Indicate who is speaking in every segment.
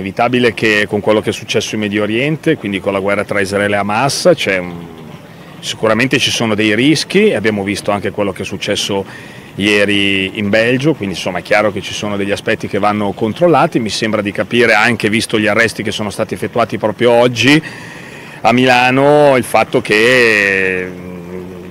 Speaker 1: Inevitabile che con quello che è successo in Medio Oriente, quindi con la guerra tra Israele e Hamas, un... sicuramente ci sono dei rischi, abbiamo visto anche quello che è successo ieri in Belgio, quindi insomma è chiaro che ci sono degli aspetti che vanno controllati, mi sembra di capire anche visto gli arresti che sono stati effettuati proprio oggi a Milano il fatto che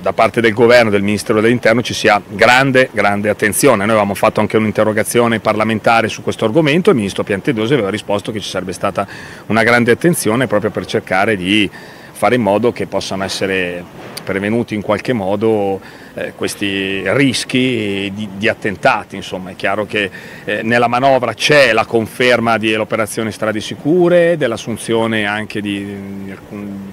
Speaker 1: da parte del governo del Ministero dell'Interno ci sia grande, grande attenzione. Noi avevamo fatto anche un'interrogazione parlamentare su questo argomento e il Ministro Piantedosi aveva risposto che ci sarebbe stata una grande attenzione proprio per cercare di fare in modo che possano essere prevenuti in qualche modo eh, questi rischi di, di, attentati. Insomma, è chiaro che eh, nella manovra c'è la conferma dell'operazione Strade Sicure, dell'assunzione anche di, di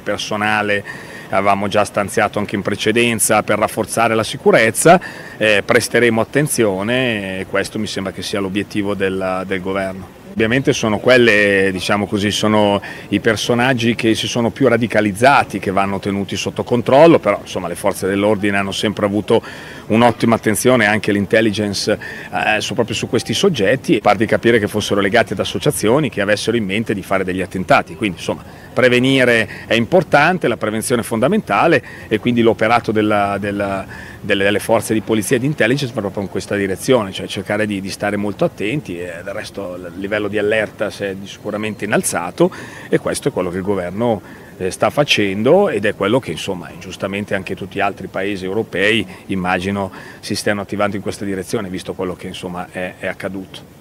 Speaker 1: personale avevamo già stanziato anche in precedenza per rafforzare la sicurezza, eh, presteremo attenzione e questo mi sembra che sia l'obiettivo del, del governo. Ovviamente sono quelle, diciamo così, sono i personaggi che si sono più radicalizzati, che vanno tenuti sotto controllo, però insomma le forze dell'ordine hanno sempre avuto un'ottima attenzione, anche l'intelligence eh, su, proprio su questi soggetti, par di capire che fossero legati ad associazioni che avessero in mente di fare degli attentati, quindi insomma prevenire è importante, la prevenzione è fondamentale e quindi l'operato della, della, delle, delle, forze di polizia e di intelligence va proprio in questa direzione, cioè cercare di, di stare molto attenti e del resto il livello di allerta si è sicuramente innalzato e questo è quello che il governo eh, sta facendo ed è quello che insomma giustamente anche tutti gli altri paesi europei immagino si stiano attivando in questa direzione visto quello che insomma è, è accaduto.